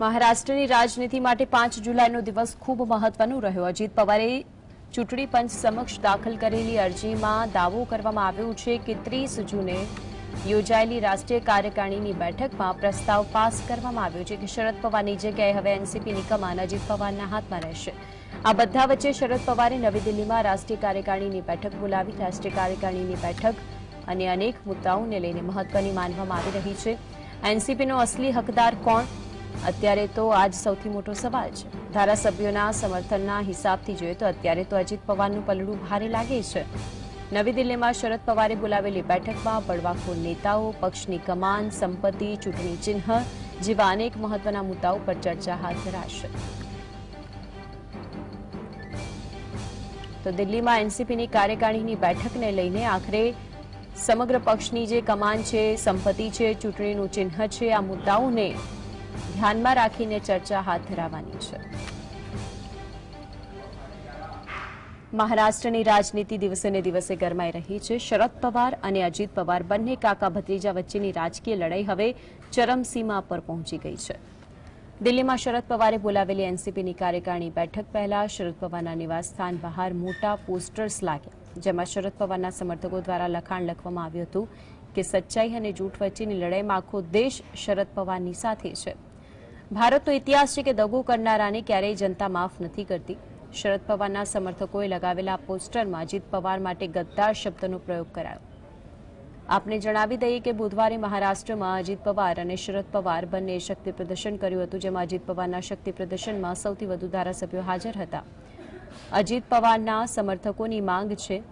મહારાષ્ટ્રની રાજનીતિ માટે પાંચ જુલાઈનો દિવસ ખૂબ મહત્વનો રહ્યો. અજીત પવારે ચૂંટણી પંચ સમક્ષ દાખલ કરેલી અરજીમાં દાવો કરવામાં આવ્યો છે કે ત્રીસ જૂને યોજાયેલી રાષ્ટ્રીય કાર્યકારિણીની બેઠકમાં પ્રસ્તાવ પાસ કરવામાં આવ્યો છે કે શરદ પવારની જગ્યાએ હવે એનસીપીની કમાન અજીત પવારના હાથમાં રહેશે. આ બધા વચ્ચે શરદ પવારે નવી દિલ્હીમાં રાષ્ટ્રીય કાર્યકારિણીની બેઠક બોલાવી. રાષ્ટ્રીય કાર્યકારિણીની બેઠક અને અનેક મુદ્દાઓને લઈને મહત્વની માનવામાં આવી રહી છે. એનસીપીનો અસલી હકદાર કોણ? અત્યારે તો આજ સૌથી મોટો સવાલ છે. ધારાસભ્યોના સમર્થનના હિસાબથી જોઈએ તો અત્યારે તો અજીત પવારનું પલડું ભારે લાગે છે. નવી દિલ્હીમાં શરદ પવારે બોલાવેલી બેઠકમાં બળવાખોર નેતાઓ, પક્ષની કમાન, સંપત્તિ, ચૂંટણી ચિહ્ન જેવા અનેક મહત્વના મુદ્દાઓ પર ચર્ચા હાથ ધરાશે. તો દિલ્હીમાં એનસીપીની કાર્યકારિણીની બેઠકને લઈને આખરે સમગ્ર પક્ષની જે કમાન છે, સંપત્તિ છે, ચૂંટણીનું ચિહ્ન છે, આ મુદ્દાઓને ધ્યાનમાં રાખીને ચર્ચા હાથ ધરાવવાની છે. મહારાષ્ટ્રની રાજનીતિ દિવસે ને દિવસે ગરમાઈ રહી છે. શરદ પવાર અને અજીત પવાર બંને કાકા ભત્રીજા વચ્ચેની રાજકીય લડાઈ હવે ચરમસીમા પર પહોંચી ગઈ છે. દિલ્હીમાં શરદ પવારે બોલાવેલી એનસીપીની કાર્યકારિણી બેઠક પહેલા શરદ પવારના નિવાસસ્થાન બહાર મોટા પોસ્ટર્સ લાગ્યા, જેમાં શરદ પવારના સમર્થકો દ્વારા લખાણ લખવામાં આવ્યું હતું કે, સચ્ચાઈ અને જૂઠ વચ્ચેની લડાઈમાં આખો દેશ શરદ પવારની સાથે છે. ભારતનો ઇતિહાસ છે કે દગો કરનારાને ક્યારેય જનતા માફ નથી કરતી. શરદ પવારના સમર્થકોએ લગાવેલા પોસ્ટરમાં અજીત પવાર માટે ગદ્દાર શબ્દનો પ્રયોગ કરાયો. આપને જણાવી દઈએ કે બુધવારે મહારાષ્ટ્રમાં અજીત પવાર અને શરદ પવાર બંને શક્તિ પ્રદર્શન કર્યું હતું, જેમાં અજીત પવારના શક્તિ પ્રદર્શનમાં સૌથી વધુ ધારાસભ્યો હાજર હતા. અજીત પવારના સમર્થકોની માંગ છે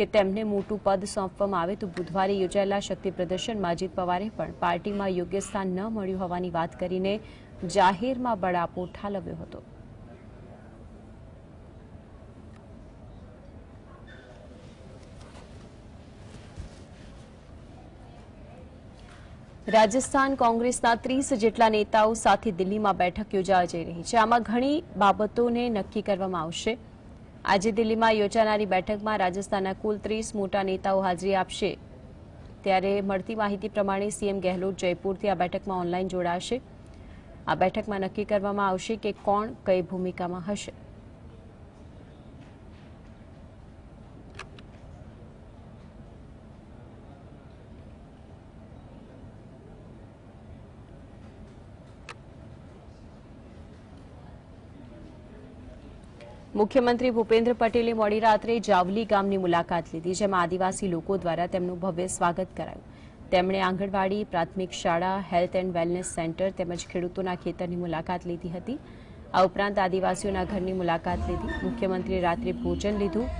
કે તેમને મોટું પદ સોંપવામાં આવે તો બુધવારે યોજાયેલા શક્તિ પ્રદર્શનમાં અજીત પવારે પણ પાર્ટીમાં યોગ્ય સ્થાન ન મળ્યું હોવાની વાત કરીને જાહેરમાં બળાપો ઠાલવ્યો હતો. રાજસ્થાન કોંગ્રેસના ત્રીસ જેટલા નેતાઓ સાથે દિલ્હીમાં બેઠક યોજાવા જઈ રહી છે. આમાં ઘણી બાબતોને નક્કી કરવામાં આવશે. આજે દિલ્હીમાં યોજાનારી બેઠકમાં રાજસ્થાનના કુલ ત્રીસ મોટા નેતાઓ હાજરી આપશે. ત્યારે મળતી માહિતી પ્રમાણે સીએમ ગેહલોત જયપુરથી આ બેઠકમાં ઓનલાઈન જોડાશે. આ બેઠકમાં નક્કી કરવામાં આવશે કે કોણ કઈ ભૂમિકામાં હશે. મુખ્યમંત્રી ભૂપેન્દ્ર પટેલે મોડી રાત્રે જાવલી ગામની મુલાકાત લીધી, જેમાં આદિવાસી લોકો દ્વારા તેમનું ભવ્ય સ્વાગત કરાયું. તેમણે આંગણવાડી, પ્રાથમિક શાળા, હેલ્થ એન્ડ વેલનેસ સેન્ટર તેમજ ખેડૂતોના ખેતરની મુલાકાત લીધી હતી. આ ઉપરાંત આદિવાસીઓના ઘરની મુલાકાત લીધી. મુખ્યમંત્રીએ રાત્રે ભોજન લીધું.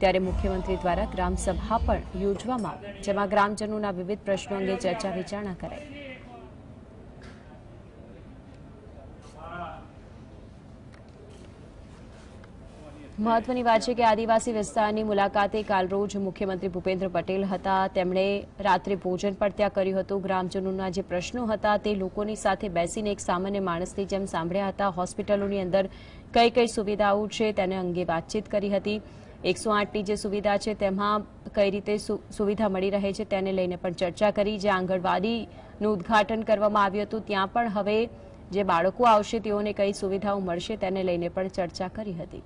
ત્યારે મુખ્યમંત્રી દ્વારા ગ્રામસભા પણ યોજવામાં આવી, જેમાં ગ્રામજનોના વિવિધ પ્રશ્નો અંગે ચર્ચા વિચારણા કરાઈ. મહત્વની વાત છે કે આદિવાસી વિસ્તારની મુલાકાતે કાલરોજ મુખ્યમંત્રી ભૂપેન્દ્ર પટેલ હતા. તેમણે રાત્રે ભોજન પણ ત્યાં કર્યું હતું. ગ્રામજનોના જે પ્રશ્નો હતા તે લોકોની સાથે બેસીને એક સામાન્ય માણસની જેમ સાંભળ્યા હતા. હોસ્પિટલોની અંદર કઈ કઈ સુવિધાઓ છે તેને અંગે વાતચીત કરી હતી. એકસો આઠની જે સુવિધા છે તેમાં કઈ રીતે સુવિધા મળી રહે છે તેને લઈને પણ ચર્ચા કરી. જે આંગણવાડીનું ઉદ્ઘાટન કરવામાં આવ્યું હતું ત્યાં પણ હવે જે બાળકો આવશે તેઓને કઈ સુવિધાઓ મળશે તેને લઈને પણ ચર્ચા કરી હતી.